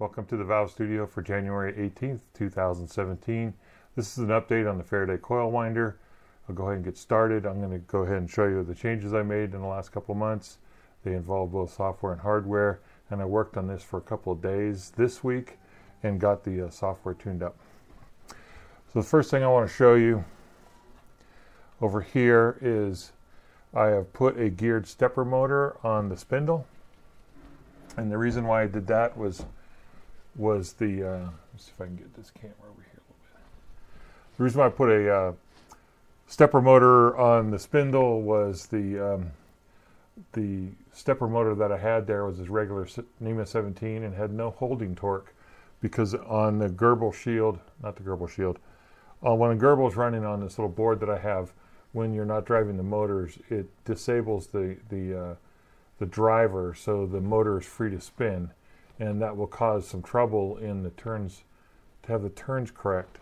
Welcome to the Valve Studio for January 18th, 2017. This is an update on the Faraday coil winder. I'll go ahead and get started. I'm going to go ahead and show you the changes I made in the last couple months. They involve both software and hardware, and I worked on this for a couple of days this week and got the uh, software tuned up. So the first thing I want to show you over here is I have put a geared stepper motor on the spindle. And the reason why I did that was was the, uh, let's see if I can get this camera over here a little bit. The reason why I put a uh, stepper motor on the spindle was the, um, the stepper motor that I had there was this regular NEMA 17 and had no holding torque because on the GRBL shield, not the GRBL shield, uh, when a GRBL is running on this little board that I have, when you're not driving the motors, it disables the the uh, the driver, so the motor is free to spin and that will cause some trouble in the turns to have the turns correct.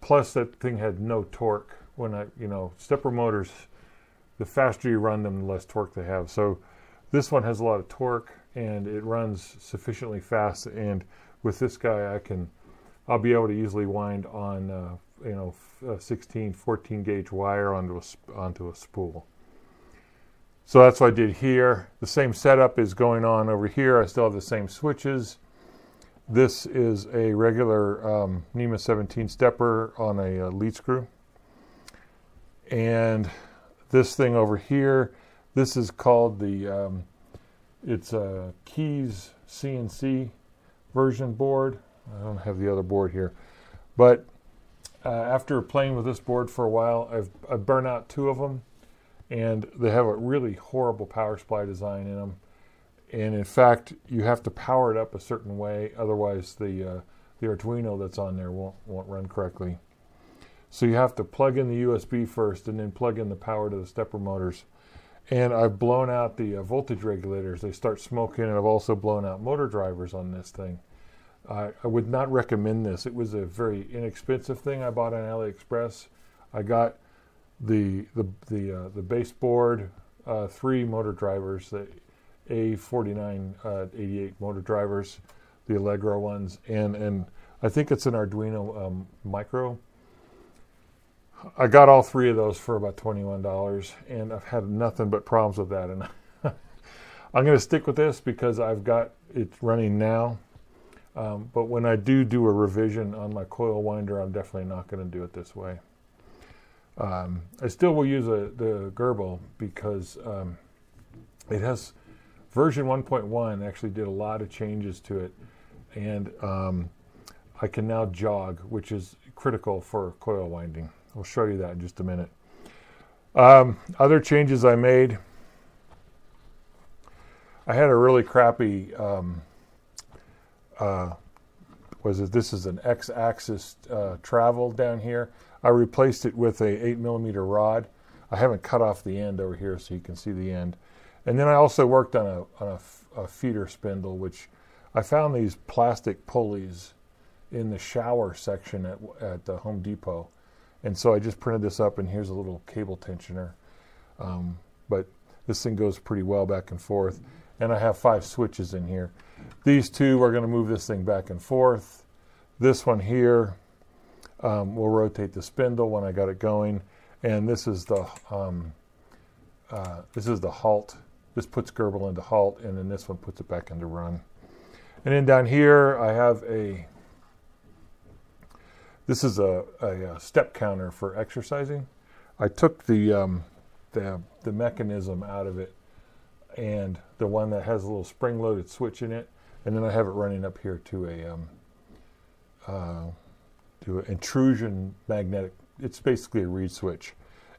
Plus, that thing had no torque. When I, you know, stepper motors, the faster you run them, the less torque they have. So, this one has a lot of torque and it runs sufficiently fast. And with this guy, I can, I'll be able to easily wind on, uh, you know, 16, 14 gauge wire onto a onto a spool. So that's what I did here. The same setup is going on over here. I still have the same switches. This is a regular um, NEMA 17 stepper on a, uh, lead screw. And this thing over here, this is called the, um, it's a Keys CNC version board. I don't have the other board here. But uh, after playing with this board for a while, I've, I've burned out two of them and they have a really horrible power supply design in them. And in fact, you have to power it up a certain way, otherwise the uh, the Arduino that's on there won't won't run correctly. So you have to plug in the USB first, and then plug in the power to the stepper motors. And I've blown out the uh, voltage regulators; they start smoking, and I've also blown out motor drivers on this thing. I would not recommend this. It was a very inexpensive thing I bought on AliExpress. I got the the the uh, the baseboard, uh, three motor drivers, the A4988 uh, motor drivers, the Allegro ones, and and I think it's an Arduino um, Micro. I got all three of those for about twenty-one dollars, and I've had nothing but problems with that. And I'm going to stick with this because I've got it running now. Um, but when I do do a revision on my coil winder, I'm definitely not going to do it this way. Um, I still will use a, the GRBL because um, it has version 1.1 actually did a lot of changes to it, and um, I can now jog, which is critical for coil winding. I'll show you that in just a minute. Um, other changes I made. I had a really crappy. Um, uh, was it? This is an X-axis uh, travel down here. I replaced it with a 8 millimeter rod. I haven't cut off the end over here so you can see the end. And then I also worked on a, on a, a feeder spindle, which I found these plastic pulleys in the shower section at, at the Home Depot. And so I just printed this up, and here's a little cable tensioner. Um, but this thing goes pretty well back and forth. And I have five switches in here. These two are going to move this thing back and forth. This one here um, we'll rotate the spindle when I got it going. And this is the um, uh, this is the halt. This puts GRBL into halt, and then this one puts it back into run. And then down here, I have a. This is a, a, a step counter for exercising. I took the, um, the the mechanism out of it, and the one that has a little spring-loaded switch in it, and then I have it running up here to a um, uh, to an intrusion magnetic. It's basically a reed switch,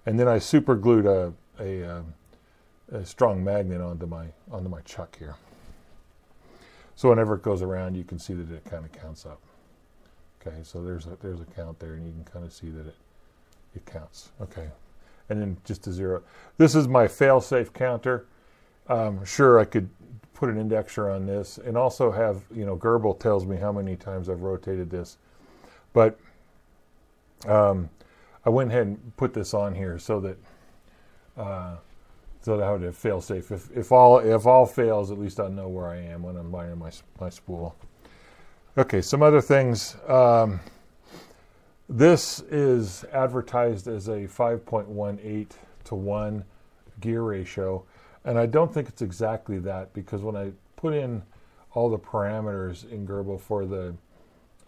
and then I super glued a, a, um, a strong magnet onto my onto my chuck here. So whenever it goes around, you can see that it kind of counts up. Okay, so there's a there's a count there, and you can kind of see that it it counts. Okay, and then just to zero. This is my fail-safe counter. Um, sure, I could put an indexer on this, and also have you know GRBL tells me how many times I've rotated this. But um, I went ahead and put this on here so that uh, so that I would have fail safe. If, if all if all fails, at least I know where I am when I'm buying my my spool. Okay, some other things. Um, this is advertised as a 5.18 to 1 gear ratio, and I don't think it's exactly that because when I put in all the parameters in GRBL for the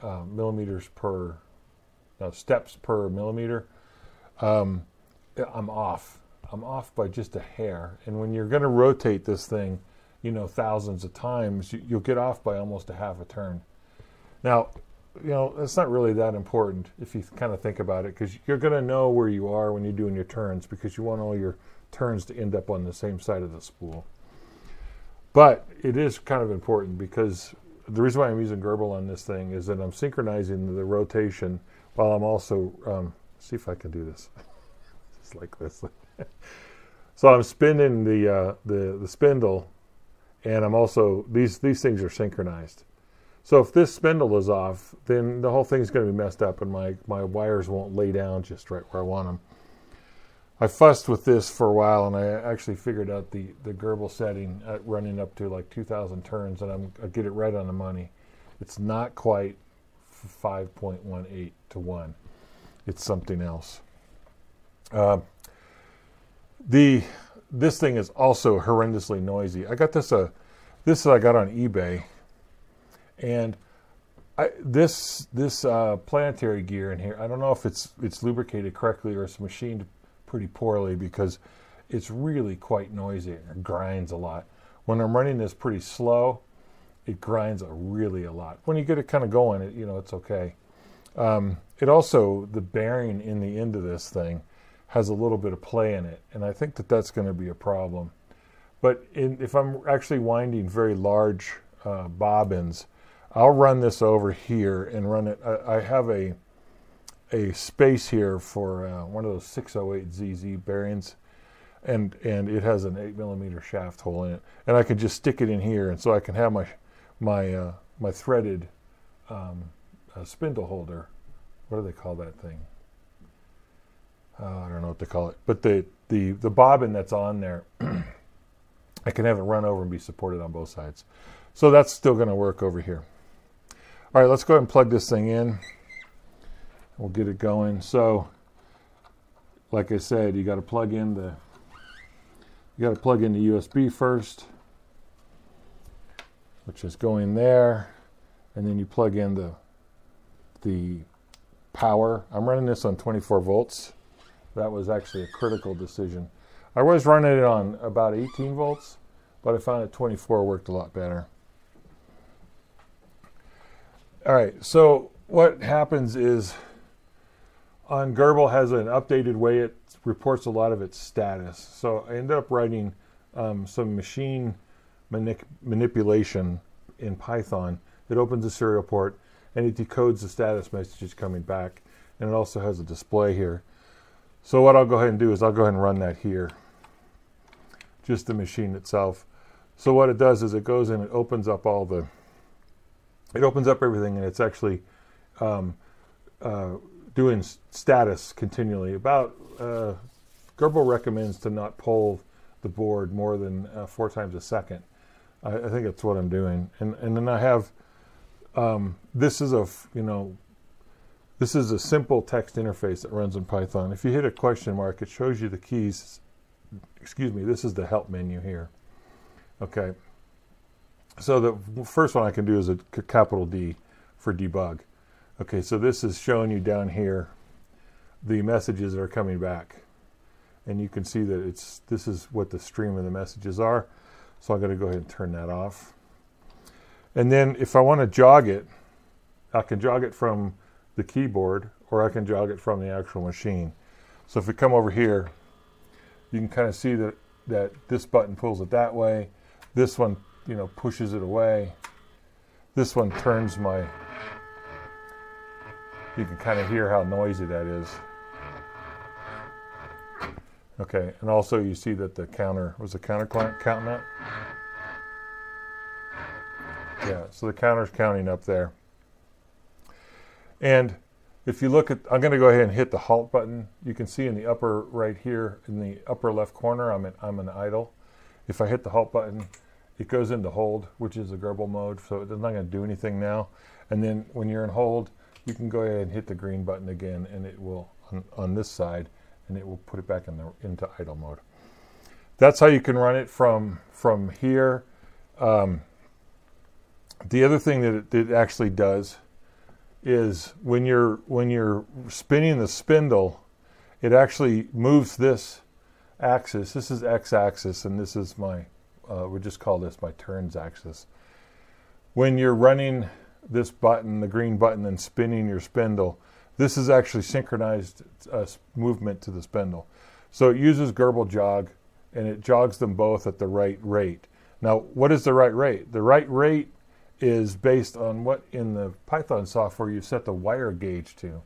uh, millimeters per no, steps per millimeter, um, I'm off. I'm off by just a hair. And when you're going to rotate this thing, you know, thousands of times, you, will get off by almost a half a turn. Now, you know, it's not really that important if you kind of think about it, because you're going to know where you are when you're doing your turns, because you want all your turns to end up on the same side of the spool. But it is kind of important because the reason why I'm using GRBL on this thing is that I'm synchronizing the rotation while I'm also, um, see if I can do this, just like this. so I'm spinning the, uh, the, the spindle and I'm also, these, these things are synchronized. So if this spindle is off, then the whole thing's going to be messed up and my, my wires won't lay down just right where I want them. I fussed with this for a while and I actually figured out the, the GRBL setting at running up to like 2,000 turns and I'm, I get it right on the money. It's not quite 5.18 to 1. It's something else. Uh, the this thing is also horrendously noisy. I got this uh, this I got on eBay, and I, this this uh, planetary gear in here. I don't know if it's it's lubricated correctly or it's machined pretty poorly because it's really quite noisy. It grinds a lot. When I'm running this pretty slow, it grinds a really a lot. When you get it kind of going, it you know it's okay. Um, it also the bearing in the end of this thing has a little bit of play in it, and I think that that's going to be a problem. But in, if I'm actually winding very large uh, bobbins, I'll run this over here and run it. I, I have a a space here for uh, one of those 608 ZZ bearings, and and it has an eight millimeter shaft hole in it, and I can just stick it in here, and so I can have my my uh, my threaded um, spindle holder. What do they call that thing? uh, I don't know what to call it, but the the the bobbin that's on there, I can have it run over and be supported on both sides. So that's still going to work over here. All right, let's go ahead and plug this thing in. We'll get it going. So, like I said, you got to plug in the you got to plug in the USB first, which is going there, and then you plug in the the power. I'm running this on 24 volts that was actually a critical decision. I was running it on about 18 volts, but I found that 24 worked a lot better. All right, so what happens is on GRBL has an updated way it reports a lot of its status. So I ended up writing um, some machine manip manipulation in Python that opens a serial port and it decodes the status messages coming back. And it also has a display here. So what I'll go ahead and do is I'll go ahead and run that here, just the machine itself. So what it does is it goes in, it opens up all the, it opens up everything and it's actually um, uh, doing status continually. About, uh, GRBL recommends to not pull the board more than uh, four times a second. I, I, think that's what I'm doing. And, and then I have, um, this is a, you know, this is a simple text interface that runs in Python. If you hit a question mark, it shows you the keys. Excuse me, this is the help menu here. Okay. So the first one I can do is a capital D for debug. Okay, so this is showing you down here the messages that are coming back. And you can see that it's this is what the stream of the messages are. So I'm going to go ahead and turn that off. And then if I want to jog it, I can jog it from the keyboard or I can jog it from the actual machine. So if we come over here, you can kind of see that, that this button pulls it that way. This one, you know, pushes it away. This one turns my, you can kind of hear how noisy that is. Okay, and also you see that the counter, was the counter counting up? Yeah, so the counter's counting up there. And if you look at, I'm going to go ahead and hit the halt button. You can see in the upper right here, in the upper left corner, I'm, in, I'm an idle. If I hit the halt button, it goes into hold, which is the GRBL mode, so it's not going to do anything now. And then when you're in hold, you can go ahead and hit the green button again, and it will on, on this side, and it will put it back in the into idle mode. That's how you can run it from from here. Um, the other thing that it, it actually does is when you're when you're spinning the spindle, it actually moves this axis. This is x-axis, and this is my uh, we just call this my turns axis. When you're running this button, the green button, and spinning your spindle, this is actually synchronized uh, movement to the spindle. So it uses GRBL jog, and it jogs them both at the right rate. Now, what is the right rate? The right rate is based on what in the Python software you set the wire gauge to.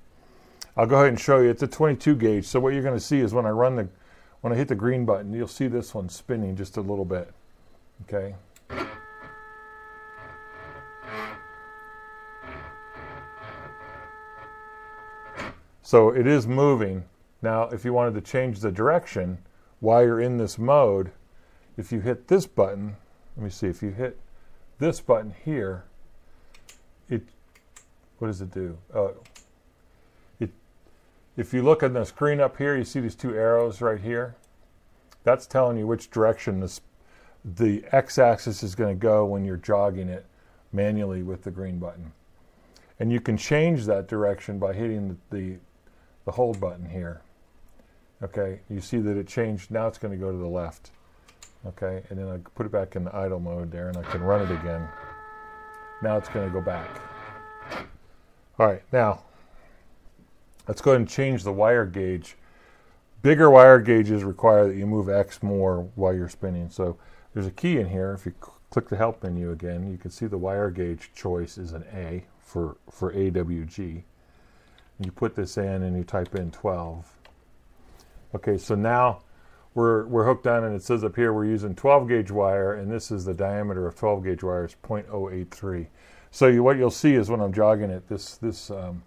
I'll go ahead and show you. It's a 22 gauge. So what you're going to see is when I run the, when I hit the green button, you'll see this one spinning just a little bit. Okay. So it is moving. Now, if you wanted to change the direction while you're in this mode, if you hit this button, let me see, if you hit this button here, it, what does it do? Uh, it, if you look at the screen up here, you see these two arrows right here. That's telling you which direction this, the x-axis is going to go when you're jogging it manually with the green button. And you can change that direction by hitting the, the, the hold button here. Okay, you see that it changed. Now it's going to go to the left. Okay, and then I put it back in the idle mode there and I can run it again. Now it's going to go back. All right, now let's go ahead and change the wire gauge. Bigger wire gauges require that you move X more while you're spinning. So there's a key in here. If you click the help menu again, you can see the wire gauge choice is an A for, for AWG. You put this in and you type in 12. Okay, so now we're, we're hooked on and it says up here we're using 12 gauge wire and this is the diameter of 12 gauge wire is 0.083. So you, what you'll see is when I'm jogging it, this, this um,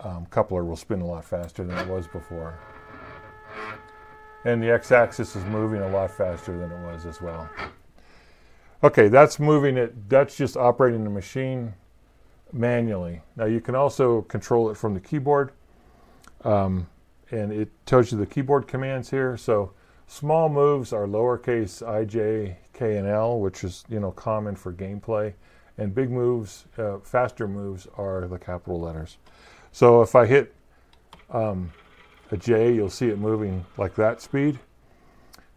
um, coupler will spin a lot faster than it was before. And the x-axis is moving a lot faster than it was as well. Okay, that's moving it, that's just operating the machine manually. Now you can also control it from the keyboard. Um, and it tells you the keyboard commands here. So Small moves are lowercase i, j, k, and l, which is you know common for gameplay, and big moves, uh, faster moves are the capital letters. So if I hit um, a J, you'll see it moving like that speed,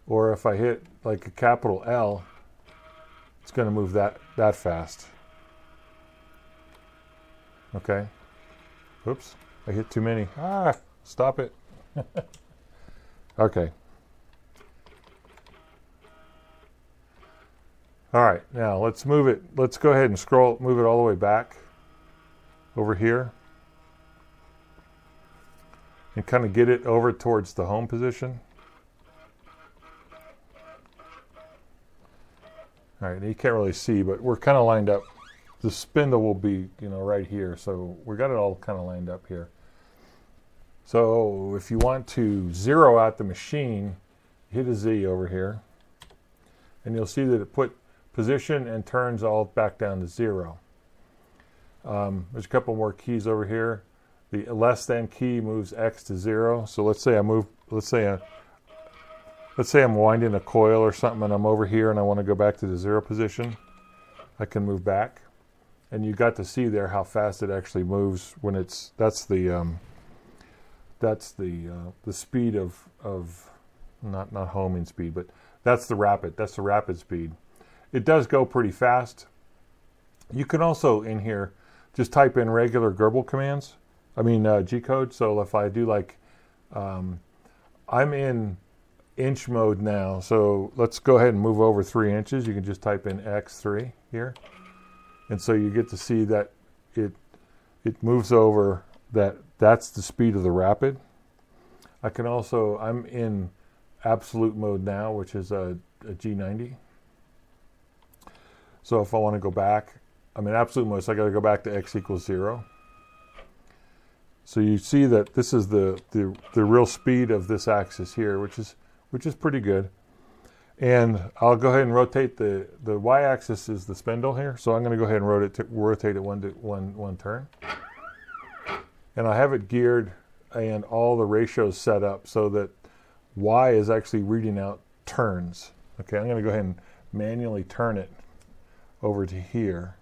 or if I hit like a capital L, it's going to move that that fast. Okay. Oops, I hit too many. Ah, stop it. okay. All right, now let's move it. Let's go ahead and scroll, move it all the way back over here and kind of get it over towards the home position. All right, you can't really see, but we're kind of lined up. The spindle will be, you know, right here. So we got it all kind of lined up here. So if you want to zero out the machine, hit a Z over here, and you'll see that it put position and turns all back down to zero. Um, there's a couple more keys over here. The less than key moves X to zero. So let's say I move, let's say I, let's say I'm winding a coil or something and I'm over here and I want to go back to the zero position. I can move back. And you got to see there how fast it actually moves when it's, that's the, um, that's the, uh, the speed of, of, not, not homing speed, but that's the rapid, that's the rapid speed. It does go pretty fast. You can also in here just type in regular GRBL commands. I mean uh, G code. So if I do like, um, I'm in inch mode now. So let's go ahead and move over three inches. You can just type in X3 here. And so you get to see that it it moves over that that's the speed of the rapid. I can also, I'm in absolute mode now, which is a a G90. So if I want to go back, I mean absolute mode, so I got to go back to x equals zero. So you see that this is the, the, the real speed of this axis here, which is, which is pretty good. And I'll go ahead and rotate the, the y-axis is the spindle here. So I'm going to go ahead and rotate, it, rotate it one, to, one, one turn. And I have it geared and all the ratios set up so that y is actually reading out turns. Okay, I'm going to go ahead and manually turn it over to here.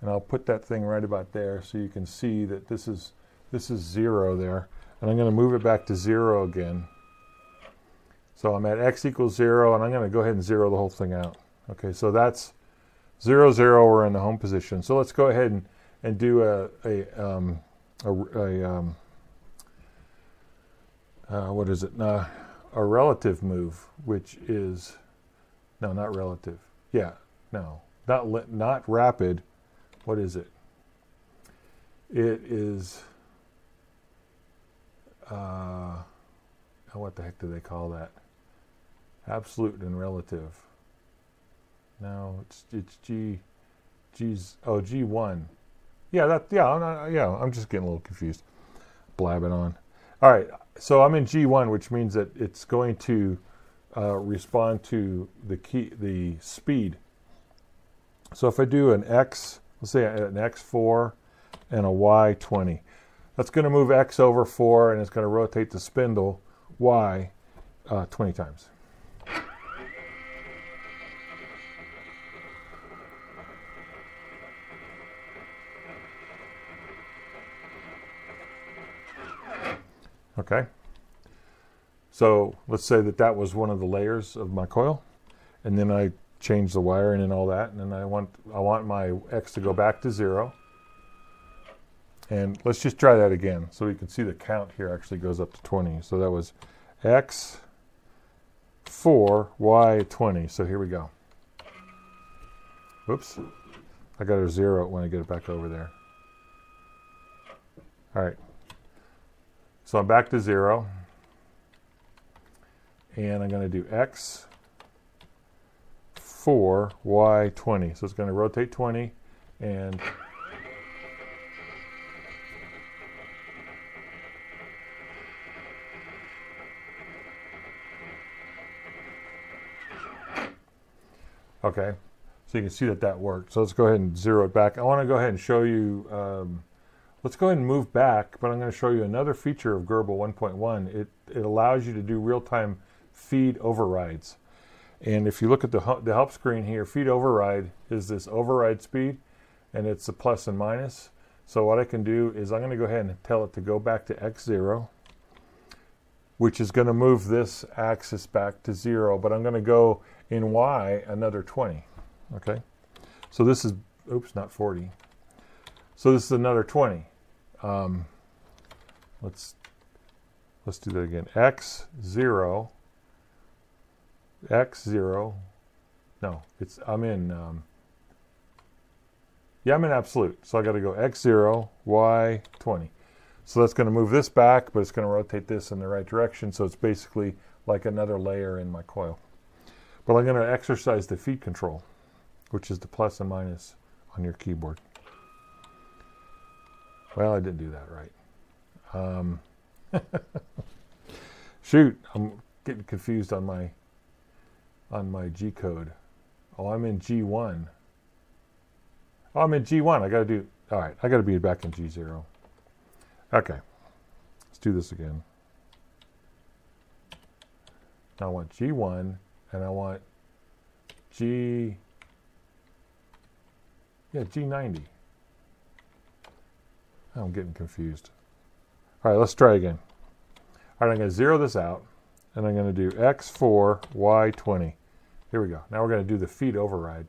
And I'll put that thing right about there so you can see that this is this is zero there. And I'm going to move it back to zero again. So I'm at x equals 0, and I'm going to go ahead and zero the whole thing out. Okay, so that's 0, 0, we're in the home position. So let's go ahead and, and do a, a, um, a, a um, uh, what is it? Uh, a relative move, which is, no, not relative. Yeah, no, not, not rapid. What is it? It is, uh, what the heck do they call that? Absolute and relative. No, it's it's G, G's oh G one. Yeah, that yeah I'm not, yeah I'm just getting a little confused, blabbing on. All right, so I'm in G one, which means that it's going to uh, respond to the key the speed. So if I do an X, let's say an X four and a Y twenty, that's going to move X over four and it's going to rotate the spindle Y uh, 20 times. Okay. So let's say that that was one of the layers of my coil, and then I change the wiring and all that, and then I want I want my X to go back to zero. And let's just try that again, so we can see the count here actually goes up to 20. So that was X 4, Y 20. So here we go. Whoops. I got to zero it when I get it back over there. All right. So I'm back to zero. And I'm going to do x 4, y 20. So it's going to rotate 20 and Okay, so you can see that that worked. So let's go ahead and zero it back. I want to go ahead and show you um, Let's go ahead and move back, but I'm going to show you another feature of GRBL 1.1. It, it allows you to do real-time feed overrides. And if you look at the, the help screen here, feed override is this override speed, and it's a plus and minus. So what I can do is I'm going to go ahead and tell it to go back to x0, which is going to move this axis back to 0, but I'm going to go in y another 20. Okay, so this is, oops, not 40. So this is another 20. Um, let's let's do that again. X zero. X zero. No, it's I'm in. Um, yeah, I'm in absolute. So I got to go X zero, Y twenty. So that's going to move this back, but it's going to rotate this in the right direction. So it's basically like another layer in my coil. But I'm going to exercise the feed control, which is the plus and minus on your keyboard. Well, I didn't do that right. Um, shoot, I'm getting confused on my on my G code. Oh, I'm in G1. Oh, I'm in G1. I got to do. All right, I got to be back in G0. Okay, let's do this again. I want G1 and I want G. Yeah, G90. I'm getting confused. All right, let's try again. All right, I'm going to zero this out, and I'm going to do x4, y20. Here we go. Now we're going to do the feed override.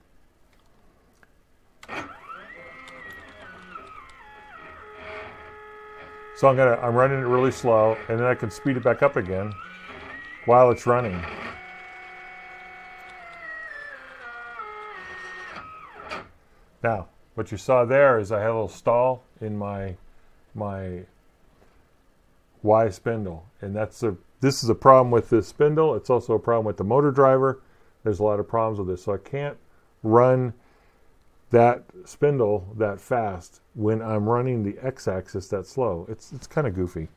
So I'm gonna I'm running it really slow, and then I can speed it back up again while it's running. Now, what you saw there is I had a little stall in my my Y spindle, and that's a this is a problem with this spindle. It's also a problem with the motor driver. There's a lot of problems with this, so I can't run that spindle that fast when I'm running the x-axis that slow. It's it's kind of goofy.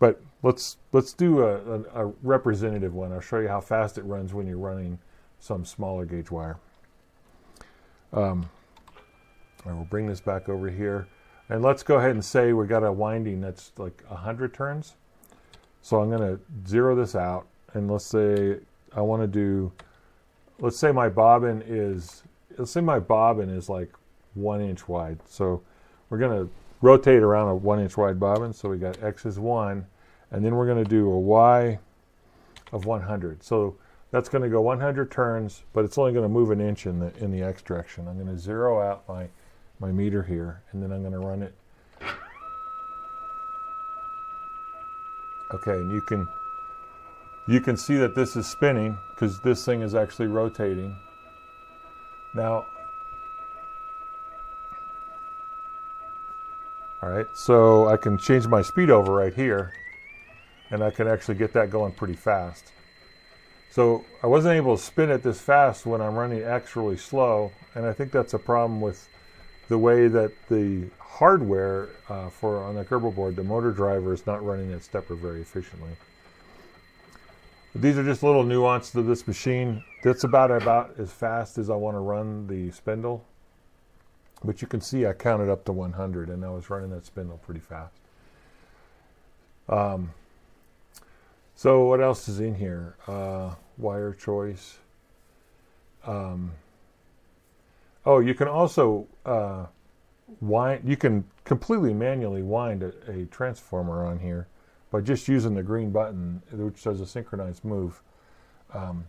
But let's let's do a, a, a, representative one. I'll show you how fast it runs when you're running some smaller gauge wire. Um, I will bring this back over here. And let's go ahead and say we got a winding that's like 100 turns. So I'm going to zero this out. And let's say I want to do, let's say my bobbin is, let's say my bobbin is like one inch wide. So we're going to rotate around a one inch wide bobbin. So we got X is one, and then we're going to do a Y of 100. So that's going to go 100 turns, but it's only going to move an inch in the in the X direction. I'm going to zero out my my meter here, and then I'm going to run it. Okay, and you can you can see that this is spinning because this thing is actually rotating. Now, all right, so I can change my speed over right here, and I can actually get that going pretty fast. So I wasn't able to spin it this fast when I'm running X really slow, and I think that's a problem with the way that the hardware uh, for on the Gerber board, the motor driver is not running that stepper very efficiently. These are just little nuances of this machine. That's about about as fast as I want to run the spindle. But you can see I counted up to 100 and I was running that spindle pretty fast. Um, so what else is in here? Uh, wire choice. Um, oh, you can also uh, wind. You can completely manually wind a, a, transformer on here by just using the green button, which does a synchronized move. Um,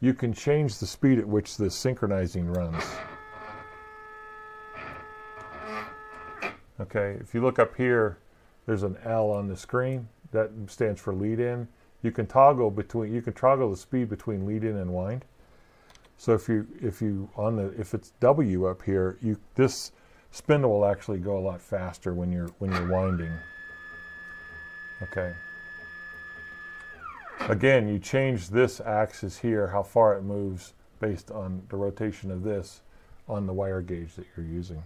you can change the speed at which the synchronizing runs. Okay, if you look up here, there's an L on the screen that stands for lead in you can toggle between you can toggle the speed between lead in and wind. So if you if you on the if it's W up here, you this spindle will actually go a lot faster when you're when you're winding. Okay. Again, you change this axis here, how far it moves based on the rotation of this on the wire gauge that you're using.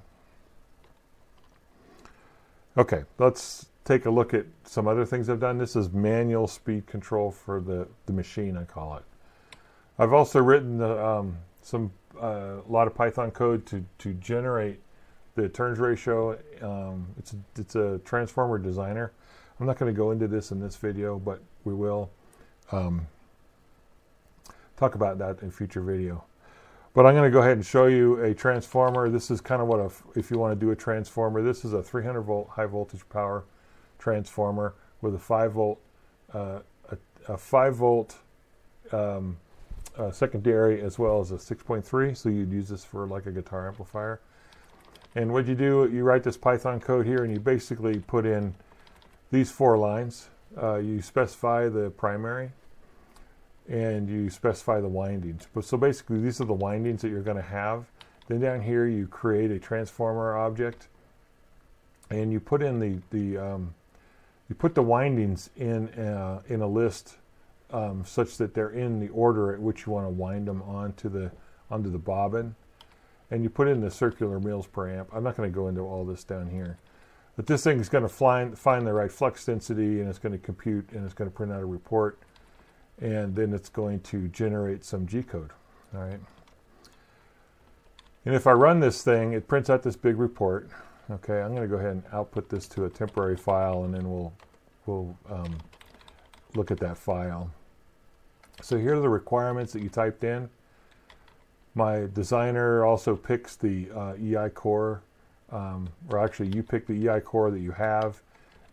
Okay, let's take a look at some other things I've done. This is manual speed control for the, the machine, I call it. I've also written the, um, some uh, a lot of Python code to, to generate the turns ratio. Um, it's, a, it's a transformer designer. I'm not going to go into this in this video, but we will um, talk about that in future video. But I'm going to go ahead and show you a transformer. This is kind of what a, if you want to do a transformer, this is a 300 volt high voltage power transformer with a 5 volt, uh, a, a, 5 volt um, uh, secondary as well as a 6.3. So you'd use this for like a guitar amplifier. And what you do, you write this Python code here and you basically put in these four lines. Uh, you specify the primary and you specify the windings. So basically these are the windings that you're going to have. Then down here you create a transformer object and you put in the, the um, you put the windings in uh, in a list um, such that they're in the order at which you want to wind them onto the onto the bobbin, and you put in the circular mils per amp. I'm not going to go into all this down here, but this thing is going to find find the right flux density, and it's going to compute, and it's going to print out a report, and then it's going to generate some G code. All right. And if I run this thing, it prints out this big report. Okay, I'm going to go ahead and output this to a temporary file and then we'll, we'll um, look at that file. So here are the requirements that you typed in. My designer also picks the uh, EI core, um, or actually you pick the EI core that you have,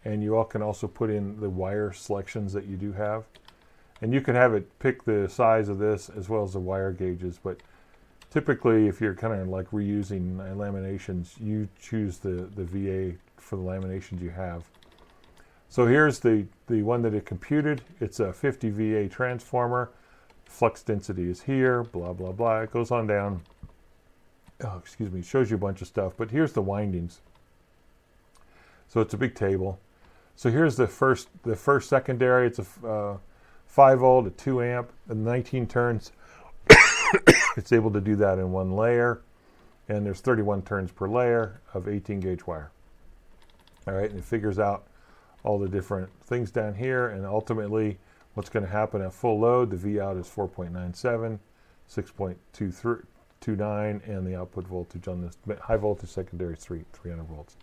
and you all can also put in the wire selections that you do have. And you can have it pick the size of this as well as the wire gauges, but typically if you're kind of like reusing laminations you choose the the VA for the laminations you have so here's the the one that it computed. It's a 50 VA transformer. Flux density is here blah blah blah. It goes on down. Oh excuse me shows you a bunch of stuff but here's the windings. So it's a big table. So here's the first the first secondary. It's a uh, 5 volt a 2 amp and 19 turns. It's able to do that in one layer, and there's 31 turns per layer of 18 gauge wire. All right, and it figures out all the different things down here. And ultimately, what's going to happen at full load, the V out is 4.97, 6.29, and the output voltage on this high voltage secondary is 3, 300 volts.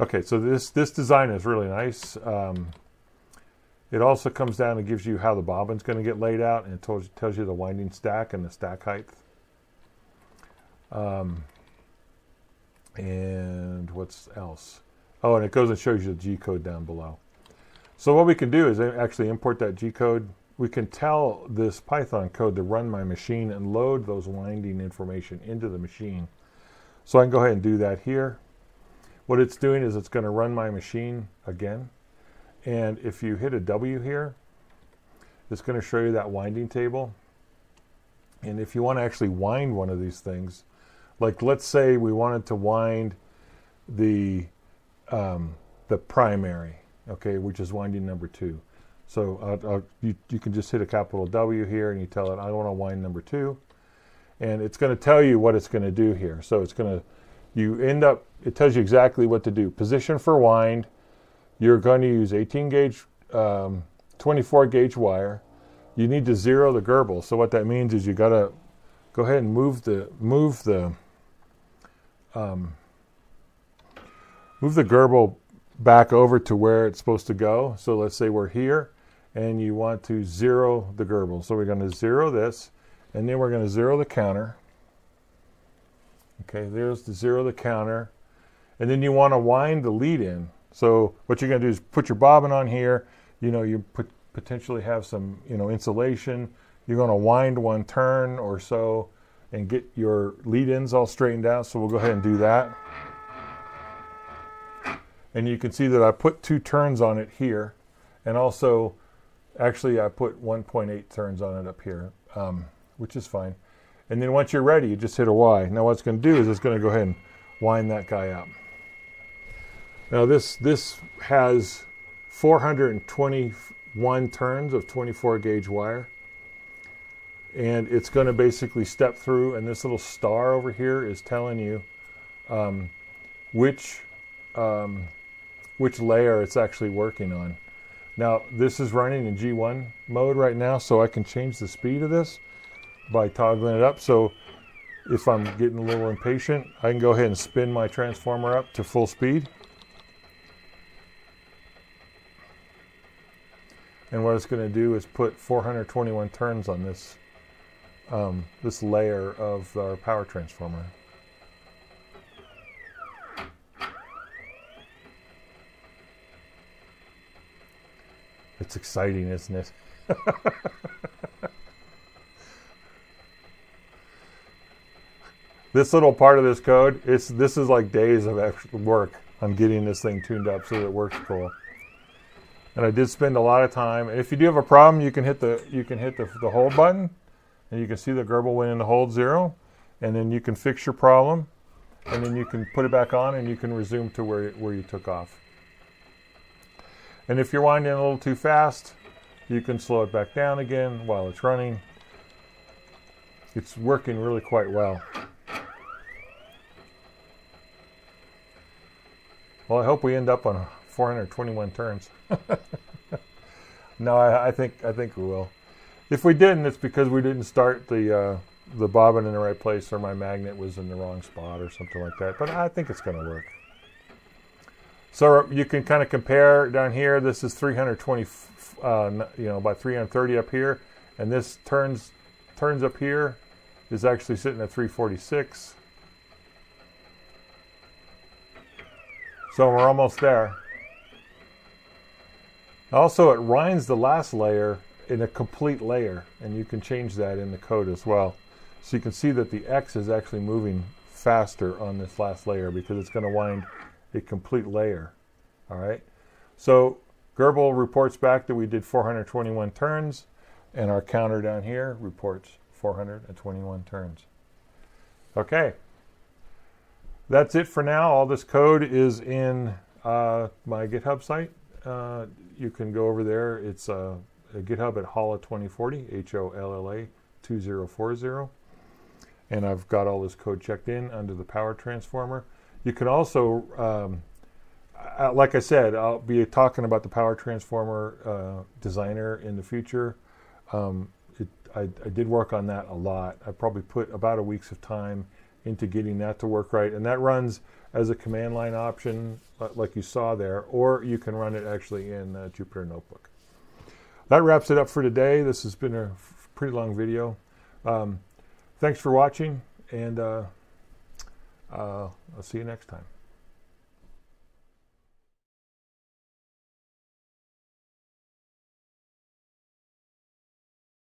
Okay, so this, this design is really nice. Um, it also comes down and gives you how the bobbin's going to get laid out, and it tells, tells you the winding stack and the stack height. Um, and what's else? Oh, and it goes and shows you the G code down below. So what we can do is uh, actually import that G code. We can tell this Python code to run my machine and load those winding information into the machine. So I can go ahead and do that here. What it's doing is it's going to run my machine again. And if you hit a W here, it's going to show you that winding table. And if you want to actually wind one of these things, like let's say we wanted to wind the um, the primary, okay, which is winding number two. So uh, uh, you, you can just hit a capital W here and you tell it, I want to wind number two. And it's going to tell you what it's going to do here. So it's going to, you end up, it tells you exactly what to do. Position for wind, you're going to use 18 gauge, um, 24 gauge wire. You need to zero the GRBL. So what that means is you got to go ahead and move the, move the, um, move the GRBL back over to where it's supposed to go. So let's say we're here and you want to zero the GRBL. So we're going to zero this and then we're going to zero the counter. Okay, there's the zero the counter. And then you want to wind the lead in. So what you're going to do is put your bobbin on here. You know, you put, potentially have some, you know, insulation. You're going to wind one turn or so and get your lead ins all straightened out. So we'll go ahead and do that. And you can see that I put two turns on it here. And also, actually, I put 1.8 turns on it up here, um, which is fine. And then once you're ready, you just hit a Y. Now what it's going to do is it's going to go ahead and wind that guy up. Now this, this has 421 turns of 24 gauge wire. And it's going to basically step through, and this little star over here is telling you um, which um, which layer it's actually working on. Now this is running in G1 mode right now, so I can change the speed of this by toggling it up. So if I'm getting a little impatient, I can go ahead and spin my transformer up to full speed. And what it's going to do is put 421 turns on this um, this layer of our power transformer. It's exciting, isn't it? this little part of this code, it's this is like days of extra work on getting this thing tuned up so that it works cool. And I did spend a lot of time. And if you do have a problem, you can hit the you can hit the, the hold button, and you can see the GRBL went into hold zero, and then you can fix your problem, and then you can put it back on, and you can resume to where where you took off. And if you're winding a little too fast, you can slow it back down again while it's running. It's working really quite well. Well, I hope we end up on 421 turns. no, I, I, think I think we will. If we didn't, it's because we didn't start the uh, the bobbin in the right place, or my magnet was in the wrong spot, or something like that. But I think it's going to work. So you can kind of compare down here. This is 320, uh, you know, by 330 up here, and this turns turns up here is actually sitting at 346. So we're almost there. Also, it rinds the last layer in a complete layer, and you can change that in the code as well. So you can see that the X is actually moving faster on this last layer because it's going to wind a complete layer. All right. So GRBL reports back that we did 421 turns, and our counter down here reports 421 turns. Okay. That's it for now. All this code is in uh, my GitHub site. Uh, you can go over there. It's uh, GitHub at Holla 2040, H O L L A 2040. And I've got all this code checked in under the power transformer. You can also um, like I said, I'll be talking about the power transformer uh, designer in the future. Um, it, I, I, did work on that a lot. I probably put about a week's of time into getting that to work right, and that runs as a command line option, like you saw there, or you can run it actually in uh, Jupyter Notebook. That wraps it up for today. This has been a pretty long video. Um, thanks for watching, and uh, uh, I'll see you next time.